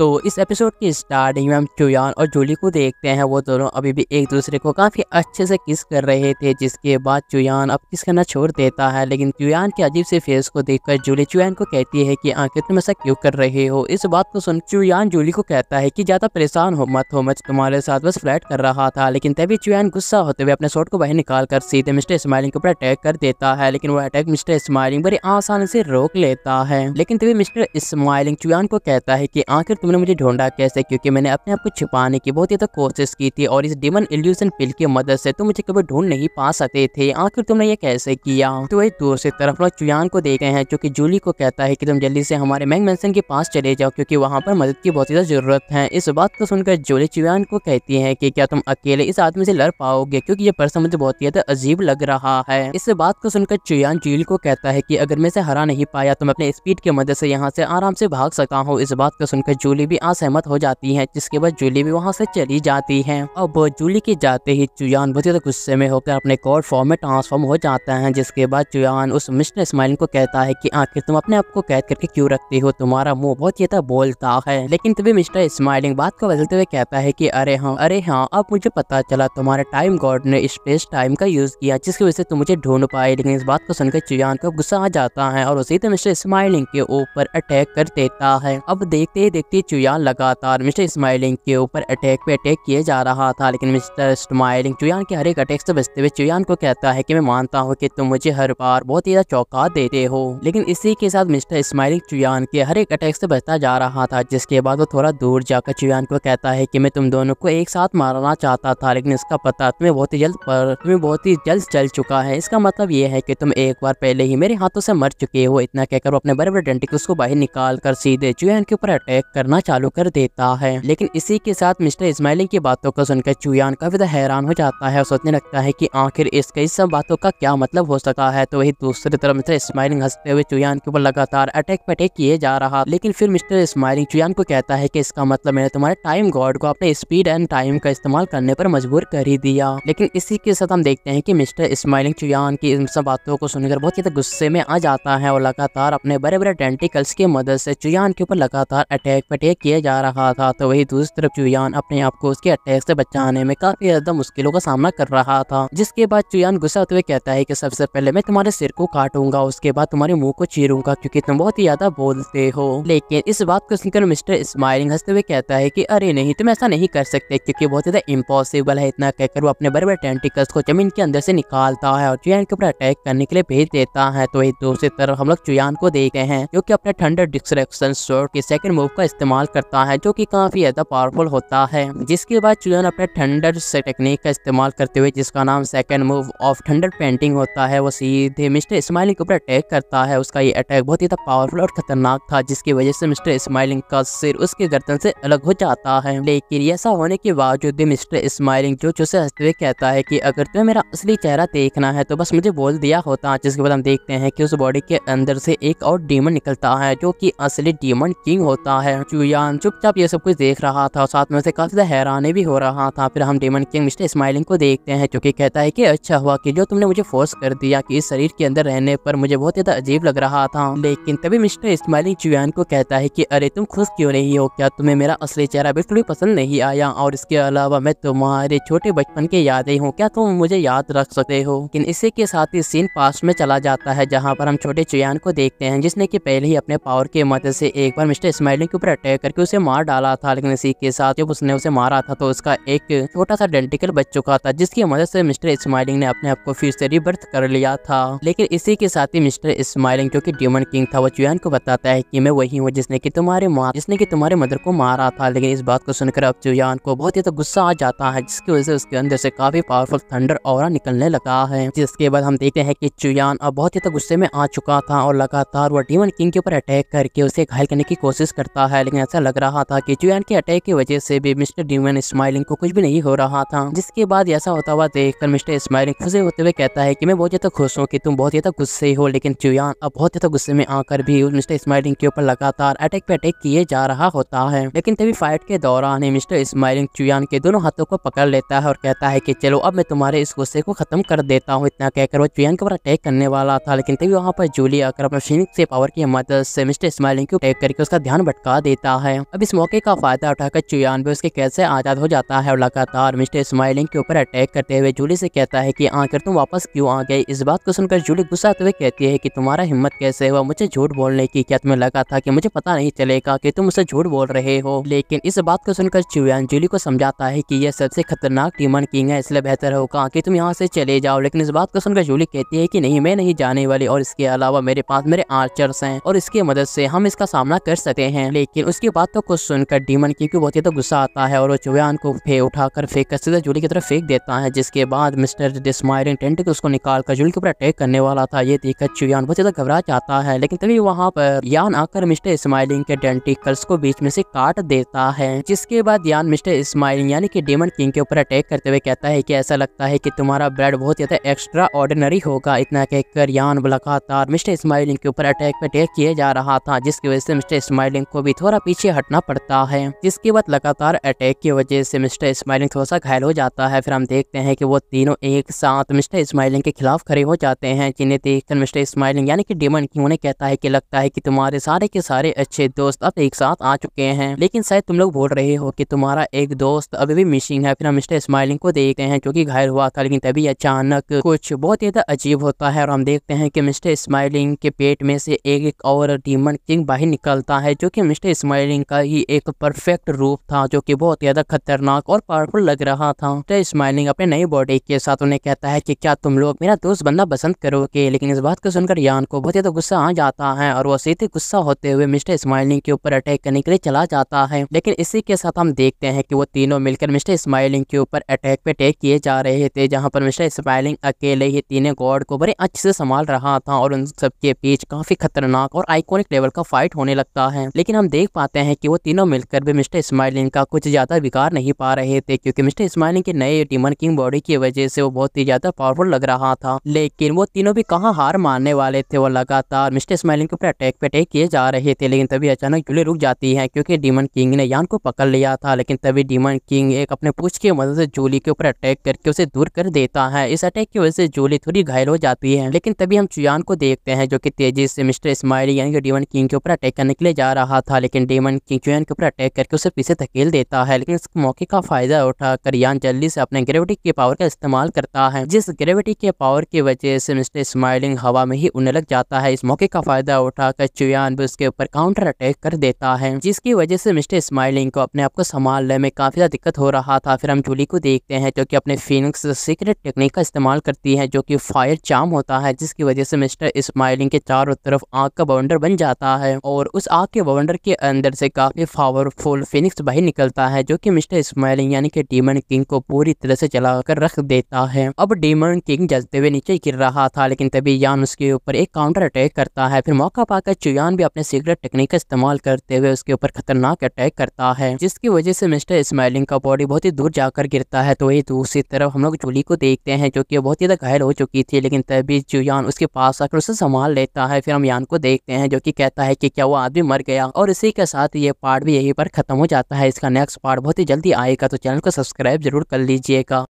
तो इस एपिसोड की स्टार्टिंग में हम चुयान और जूली को देखते हैं। वो दोनों अभी भी एक दूसरे को काफ़ी अच्छे से किस कर रहे थे, जिसके बाद चुयान अब किस करना छोड़ देता है। लेकिन चुयान के अजीब से फेस को देखकर जूली चुयान को कहती है कि आखिर तुम ऐसा क्यों कर रहे हो? इस बात को सुन चुयान जूली को कहता है कि, ज़्यादा परेशान हो मत हो मत तुम्हारे साथ बस फ्लैट कर रहा था। लेकिन तभी चुयान गुस्सा होते हुए अपने शॉट को बाहर निकाल कर सीधे मिस्टर स्माइलिंग के ऊपर अटैक कर देता है। लेकिन वो अटैक मिस्टर स्माइलिंग बड़ी आसानी से रोक लेता है। लेकिन तभी मिस्टर स्माइलिंग चुयान को कहता है कि, आखिर तुमने मुझे ढूंढा कैसे? क्योंकि मैंने अपने आप को छुपाने की बहुत तो कोशिश की थी और इस डिमन इल्यूशन पिल की मदद से तुम मुझे कभी ढूंढ नहीं पा सकते थे। आखिर तुमने ये कैसे किया? तो दूर से तरफ़ लोग चुयान को देख रहे हैं, जो कि जूली को कहता है कि तुम जल्दी से हमारे मैंग मैंसन के पास चले जाओ, क्योंकि वहाँ पर मदद की बहुत ही ज़रूरत है। इस बात को सुनकर जूली चुयान को कहती है कि क्या तुम अकेले इस आदमी से लड़ पाओगे? क्योंकि ये पर्सन मुझे बहुत ही अजीब लग रहा है। इस बात को सुनकर चुयान जूली को कहता है कि अगर मैं से हरा नहीं पाया तो मैं अपने स्पीड की मदद से यहाँ से आराम से भाग सकता हूँ। इस बात को सुनकर जूली भी असहमत हो जाती है, जिसके बाद जूली भी वहाँ से चली जाती है। अब जूली के जाते ही चुयान बहुत ज़्यादा गुस्से में होकर अपने कोड फॉर्म में ट्रांसफॉर्म हो जाता है, जिसके बाद चुयान उस मिस्टर स्माइलिंग को कहता है कि, आखिर तुम अपने आप को कैद करके क्यों रखते हो? तुम्हारा मुँह बहुत ज़्यादा बोलता है। लेकिन तभी मिस्टर स्माइलिंग बात को बदलते हुए कहता है कि, अरे हाँ अरे हाँ अब मुझे पता चला तुम्हारे टाइम गॉड ने स्पेस टाइम का यूज़ किया, जिसकी वजह से तुम मुझे ढूंढ पाए। लेकिन इस बात को सुनकर चुयान को गुस्सा आ जाता है और उसी तरह मिस्टर स्माइलिंग के ऊपर अटैक कर देता है। अब देखते ही देखते चुयान लगातार मिस्टर स्माइलिंग के ऊपर अटैक पे अटैक किए जा रहा था, लेकिन मिस्टर स्माइलिंग चुयान के हर एक अटैक से बचते हुए चुयान को कहता है कि मैं मानता हूँ कि तुम मुझे हर बार बहुत ही चौका देते हो। लेकिन इसी के साथ मिस्टर स्माइलिंग चुयान के हर एक अटैक से बचता जा रहा था, जिसके बाद वो थोड़ा दूर जाकर चुयान को कहता है कि मैं तुम दोनों को एक साथ मारना चाहता था, लेकिन इसका पता तुम्हें बहुत ही जल्द पर तुम्हें बहुत ही जल्द चल चुका है। इसका मतलब ये है कि तुम एक बार पहले ही मेरे हाथों से मर चुके हो, इतना कहकर वो अपने बड़े बड़े डेंटिकल्स को बाहर निकाल कर सीधे चुयान के ऊपर अटैक करना चालू कर देता है। लेकिन इसी के साथ मिस्टर इस्माइलिंग की बातों को सुनकर चुयान काफ़ी ज़्यादा हैरान हो जाता है और सोचने लगता है की आखिर इसके इस सब बातों का क्या मतलब हो सका है। तो वही दूसरी तरफ़ मिस्टर इस्माइलिंग हँसते हुए चुयान के ऊपर लगातार अटैक पटैक किए जा रहा। लेकिन फिर मिस्टर इस्माइलिंग चुयान को कहता है कि इसका मतलब मैंने तुम्हारे टाइम गॉड को अपने स्पीड एंड टाइम का इस्तेमाल करने पर मजबूर कर ही दिया। लेकिन इसी के साथ हम देखते हैं कि मिस्टर स्माइलिंग चुयान की इन सब बातों को सुनकर बहुत ही गुस्से में आ जाता है और लगातार अपने बड़े बड़े टेंटिकल्स की मदद से चुयान के ऊपर लगातार अटैक पटैक किया जा रहा था तो वही दूसरी तरफ़ चुयान अपने आप को उसके अटैक से बचाने में काफ़ी ज़्यादा मुश्किलों का सामना कर रहा था। जिसके बाद चुयान गुस्सा हुए कहता है कि सबसे पहले मैं तुम्हारे सिर को काटूँगा, उसके बाद तुम्हारे मुँह को चीरूँगा, क्योंकि तुम बहुत ही ज़्यादा बोलते हो। लेकिन इस बात को सुनकर मिस्टर स्माइलिंग हँसते हुए कहता है की अरे नहीं, तुम ऐसा नहीं कर सकते, क्योंकि बहुत ज़्यादा इम्पॉसिबल है इतना कहकर वो अपने बड़े बड़े टेंटिकल्स को ज़मीन के अंदर से निकालता है और चुयान के ऊपर अटैक करने के लिए भेज देता है। तो वही दूसरी तरफ़ हम लोग चुयान को देखते हैं, जो अपने थंडर डिस्ट्रक्शन शॉर्ट के सेकंड मूव का इस्तेमाल करता है, जो कि काफ़ी ज़्यादा पावरफुल होता है। जिसके बाद चुयान अपने थंडर से टेक्निक का इस्तेमाल करते हुए, जिसका नाम second move of thunder painting होता है, वो सीधे मिस्टर स्माइलिंग के ऊपर अटैक करता है। उसका ये अटैक बहुत ही पावरफुल और खतरनाक था, जिसकी वजह से मिस्टर स्माइलिंग का सिर उसके गर्दन से अलग हो जाता है। लेकिन ऐसा होने के बावजूद भी मिस्टर स्माइलिंग जो चुसे हँसते हुए कहता है कि, अगर तुम्हें मेरा असली चेहरा देखना है तो बस मुझे बोल दिया होता जिसके बाद हम देखते हैं कि उस बॉडी के अंदर से एक और डीमन निकलता है, जो कि असली डीमन किंग होता है। चुयान चुपचाप ये सब कुछ देख रहा था। और साथ में उसे काफ़ी ज़्यादा हैरानी भी हो रहा था। फिर हम डीमन किंग मिस्टर स्माइलिंग को देखते हैं जो कि कहता है कि अच्छा हुआ कि जो तुमने मुझे फोर्स कर दिया कि इस शरीर के अंदर रहने पर मुझे बहुत ज़्यादा अजीब लग रहा था। लेकिन तभी मिस्टर स्माइलिंग चुयान को कहता है कि अरे, तुम खुश क्यों नहीं हो? क्या तुम्हें मेरा असली चेहरा बिल्कुल भी पसंद नहीं आया? और इसके अलावा मैं तुम्हारे छोटे बचपन के यादें हूँ, क्या तुम मुझे याद रख सकते हो? लेकिन इसी के साथ ही सीन पास में चला जाता है, जहाँ पर हम छोटे चुयान को देखते हैं, जिसने की पहले ही अपने पावर की मदद से एक बार मिस्टर स्माइलिंग के ऊपर अटैक करके उसे मार डाला था, लेकिन इसी के साथ जब उसने उसे मारा था तो उसका एक छोटा सा डेंटिकल बच चुका था, जिसकी मदद से मिस्टर स्माइलिंग ने अपने आप को फिर से रिबर्थ कर लिया था। लेकिन इसी के साथ ही मिस्टर स्माइलिंग, जो की किंग था, वो चुयान को बताता है की मैं वही हूँ जिसने की तुम्हारे मार जिसने की तुम्हारे मदर को मारा था। लेकिन इस बात को सुनकर अब चुयान को बहुत ही तो गुस्सा आ जाता है, जिसकी वजह से उसके अंदर से काफ़ी पावरफुल थंडर और निकलने लगा है। जिसके बाद हम देखते हैं कि चुयान अब बहुत ही तो गुस्से में आ चुका था और लगातार वो डीमन किंग के ऊपर अटैक करके उसे घायल करने की कोशिश करता है, लेकिन ऐसा लग रहा था कि चुयान के अटैक की वजह से भी मिस्टर डीमन स्माइलिंग को कुछ भी नहीं हो रहा था। जिसके बाद ऐसा होता हुआ देखकर मिस्टर स्माइलिंग खुशी होते हुए कहता है कि मैं बहुत ज़्यादा खुश हूँ कि तुम बहुत ज़्यादा गुस्से हो, लेकिन चुयान अब बहुत ज़्यादा गुस्से में आकर भी मिस्टर स्माइलिंग के ऊपर लगातार अटैक पे अटैक किए जा रहा होता है। लेकिन तभी फाइट के दौरान ही मिस्टर स्माइलिंग चुयान के दोनों हाथों को पकड़ लेता है और कहता है कि चलो अब मैं तुम्हारे इस गुस्से को खत्म कर देता हूँ, इतना कहकर वो चुयान के ऊपर अटैक करने वाला था। लेकिन तभी वहाँ पर जूली आकर अपने पावर की मदद से मिस्टर स्माइलिंग को अटैक करके उसका ध्यान भटका देता देता है। अब इस मौके का फ़ायदा उठाकर चुयान भी उसके कैद से आज़ाद हो जाता है और लगातार मिस्टर स्माइलिंग के ऊपर अटैक करते हुए जूली से कहता है कि आकर तुम वापस क्यों आ गए? इस बात को सुनकर जूली गुस्सा हुए कहती है कि, तुम्हारा हिम्मत कैसे हुआ? मुझे झूठ बोलने की क्या तुम्हें लगा था कि मुझे पता नहीं चलेगा कि तुम उसे झूठ बोल रहे हो? लेकिन इस बात को सुनकर चुयान जूली को समझाता है कि, यह सबसे खतरनाक टीमन किंग है, इसलिए बेहतर होगा कि तुम यहाँ से चले जाओ। लेकिन इस बात को सुनकर जूली कहती है कि, नहीं, मैं नहीं जाने वाली और इसके अलावा मेरे पास मेरे आर्चर्स हैं और इसकी मदद से हम इसका सामना कर सकते हैं। लेकिन उसकी बातों को सुनकर डीमन की बहुत ही तो गुस्सा आता है और वो चुयान को फे उठाकर फेंक कर सीधा जूली की तरफ़ फेंक देता है, जिसके बाद मिस्टर डिस्मायरिंग टेंट उसको निकाल कर जूली के ऊपर अटैक करने वाला था। ये देखकर चुयान बहुत ज़्यादा घबरा जाता है, लेकिन तभी वहाँ पर यान आकर मिस्टर स्माइलिंग के डेंटिकल्स को बीच में से काट देता है, जिसके बाद यान मिस्टर स्माइलिंग यानी कि डेमन किंग के ऊपर अटैक करते हुए कहता है कि ऐसा लगता है कि तुम्हारा ब्लड बहुत ज़्यादा एक्स्ट्रा ऑर्डिनरी होगा। इतना कहकर यान लगातार मिस्टर स्माइलिंग के ऊपर अटैक पे अटैक किया जा रहा था, जिसकी वजह से मिस्टर स्माइलिंग को भी थोड़ा पीछे हटना पड़ता है। जिसके बाद लगातार अटैक की वजह से मिस्टर स्माइलिंग थोड़ा सा घायल हो जाता है। फिर हम देखते हैं कि वो तीनों एक साथ मिस्टर स्माइलिंग के खिलाफ खड़े हो जाते हैं, जिन्हें देखकर मिस्टर स्माइलिंग यानी कि डेमन की उन्हें कहता है कि लगता है कि तुम्हारे सारे के सारे अच्छे दोस्त अब एक साथ आ चुके हैं। लेकिन शायद तुम लोग बोल रहे हो कि तुम्हारा एक दोस्त अभी भी मिसिंग है। फिर हम मिस्टर स्माइलिंग को देखते हैं जो कि घायल हुआ था, लेकिन तभी अचानक कुछ बहुत ही अजीब होता है और हम देखते हैं कि मिस्टर स्माइलिंग के पेट में से एक और डीमन किंग बाहर निकलता है, जो कि मिस्टर स्माइलिंग का ही एक परफेक्ट रूप था, जो कि बहुत ज़्यादा खतरनाक और पावरफुल लग रहा था। मिस्टर स्माइलिंग अपने नई बॉडी के साथ उन्हें कहता है कि, क्या तुम लोग मेरा दोस्त बनना पसंद करोगे? लेकिन इस बात को सुनकर यान को बहुत ज़्यादा गुस्सा आ जाता है और वो सीधे गुस्सा होते हुए मिस्टर स्माइलिंग के ऊपर अटैक करने के लिए चला जाता है। लेकिन इसी के साथ हम देखते हैं कि वो तीनों मिलकर मिस्टर स्माइलिंग के ऊपर अटैक पे अटैक किए जा रहे थे, जहाँ पर मिस्टर स्माइलिंग अकेले ही तीनों गॉड को बड़े अच्छे से संभाल रहा था और उन सबके बीच काफ़ी खतरनाक और आइकोनिक लेवल का फाइट होने लगता है। लेकिन हम देख पाते हैं कि वो तीनों मिलकर भी मिस्टर स्माइलिंग का कुछ ज़्यादा विकार नहीं पा रहे थे, क्योंकि मिस्टर स्माइलिंग के नए टीमन किंग बॉडी की वजह से वो बहुत ही ज़्यादा पावरफुल लग रहा था। लेकिन वो तीनों भी कहाँ हार मानने वाले थे वो लगातार मिस्टर स्माइलिंग के ऊपर अटैक पे अटैक किए जा रहे थे, लेकिन तभी अचानक जुले रुक जाती है, क्योंकि डीमन किंग ने यान को पकड़ लिया था, लेकिन तभी डीमन किंग एक अपने पूछ की मदद से जूली के ऊपर अटैक करके उसे दूर कर देता है। इस अटैक की वजह से जूली थोड़ी घायल हो जाती है, लेकिन तभी हम चुयान को देखते हैं, जो कि तेज़ी से मिस्टर स्माइली यानी कि डीमन किंग के ऊपर अटैक करने के लिए जा रहा था, लेकिन डीमन किंग चुयान के ऊपर अटैक करके उसे पीछे धकेल देता है, लेकिन इस मौके का फ़ायदा उठाकर यान जल्दी से अपने ग्रेविटी के पावर का इस्तेमाल करता है। जिस ग्रेविटी के पावर की वजह से मिस्टर स्माइलिंग हवा में ही उड़ने लग जाता है, इस मौके का फ़ायदा उठाकर चुयान भी उसके ऊपर काउंटर अटैक कर देता है, जिसकी वजह से मिस्टर स्माइलिंग को अपने आप को संभालने में काफ़ी ज़्यादा दिक्कत हो रहा था। फिर हम जूली को देखते हैं जो कि अपने फिनिक्स सीक्रेट टेक्निक का इस्तेमाल करती है, जो कि फायर चाम होता है, जिसकी वजह से मिस्टर स्माइलिंग के चारों तरफ़ आग का बाउंडर बन जाता है और उस आग के बाउंडर के अंदर से काफ़ी पावरफुल फिनिक्स बाहर निकलता है, जो कि मिस्टर स्माइलिंग यानी कि डीमन किंग को पूरी तरह से जलाकर रख देता है। अब डीमन किंग जलते हुए नीचे गिर रहा था, लेकिन तभी यान उसके ऊपर एक काउंटर अटैक करता है। फिर मौका पाकर चुयान भी अपने सीक्रेट टेक्निक का इस्तेमाल करते हुए उसके ऊपर खतरनाक अटैक करता है, जिसकी वजह से मिस्टर स्माइलिंग का बॉडी बहुत ही दूर जाकर गिरता है। तो वही दूसरी तरफ़ हम लोग जूली को देखते हैं, जो कि बहुत ही ज़्यादा घायल हो चुकी थी, लेकिन तभी चुयान उसके पास आकर उसे संभाल लेता है। फिर हम यान को देखते हैं, जो कि कहता है कि क्या वो आदमी मर गया, और इसी के साथ ये पार्ट भी यहीं पर खत्म हो जाता है। इसका नेक्स्ट पार्ट बहुत ही जल्दी आएगा तो चैनल को सब्सक्राइब ज़रूर कर लीजिएगा।